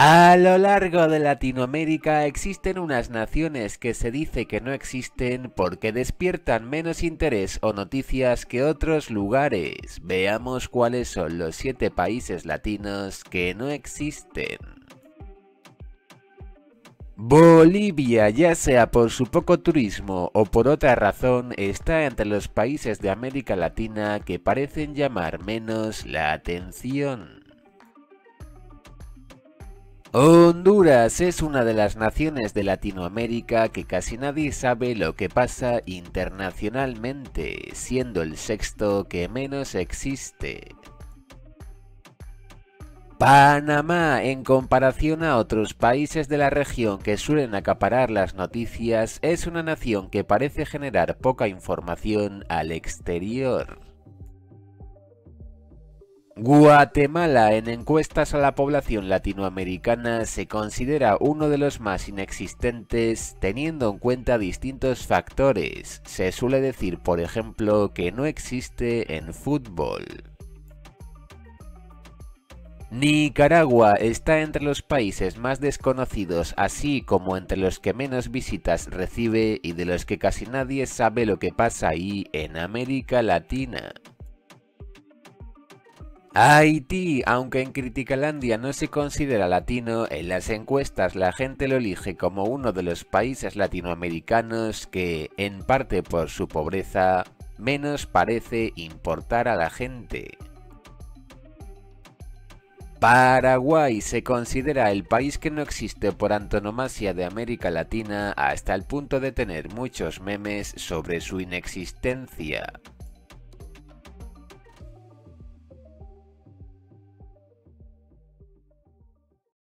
A lo largo de Latinoamérica existen unas naciones que se dice que no existen porque despiertan menos interés o noticias que otros lugares. Veamos cuáles son los siete países latinos que no existen. Bolivia, ya sea por su poco turismo o por otra razón, está entre los países de América Latina que parecen llamar menos la atención. Honduras es una de las naciones de Latinoamérica que casi nadie sabe lo que pasa internacionalmente, siendo el sexto que menos existe. Panamá, en comparación a otros países de la región que suelen acaparar las noticias, es una nación que parece generar poca información al exterior. Guatemala en encuestas a la población latinoamericana se considera uno de los más inexistentes teniendo en cuenta distintos factores. Se suele decir, por ejemplo, que no existe en fútbol. Nicaragua está entre los países más desconocidos, así como entre los que menos visitas recibe y de los que casi nadie sabe lo que pasa ahí en América Latina. Haití, aunque en Criticalandia no se considera latino, en las encuestas la gente lo elige como uno de los países latinoamericanos que, en parte por su pobreza, menos parece importar a la gente. Paraguay se considera el país que no existe por antonomasia de América Latina hasta el punto de tener muchos memes sobre su inexistencia.